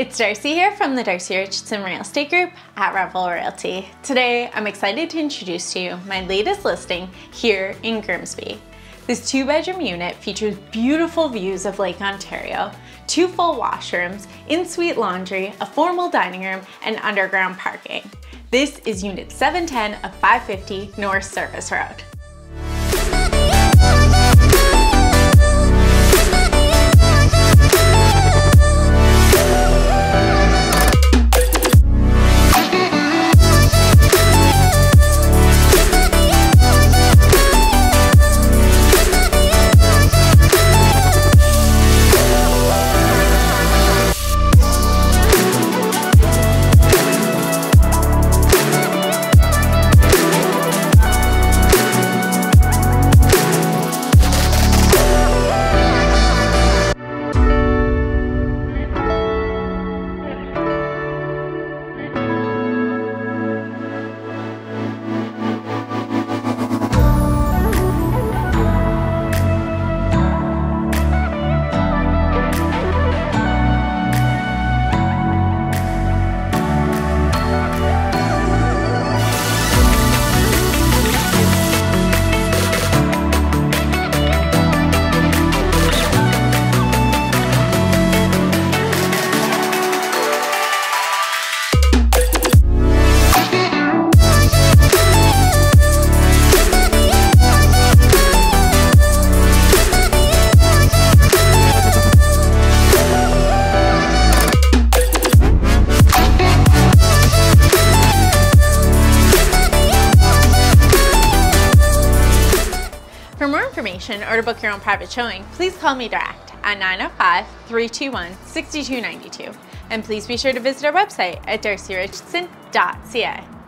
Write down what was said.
It's Darcy here from the Darcy Richardson Real Estate Group at Revel Realty. Today, I'm excited to introduce to you my latest listing here in Grimsby. This two bedroom unit features beautiful views of Lake Ontario, two full washrooms, in-suite laundry, a formal dining room, and underground parking. This is unit 710 of 550 North Service Road. More information or to book your own private showing, please call me direct at 905-321-6292. And please be sure to visit our website at darcyrichardson.ca.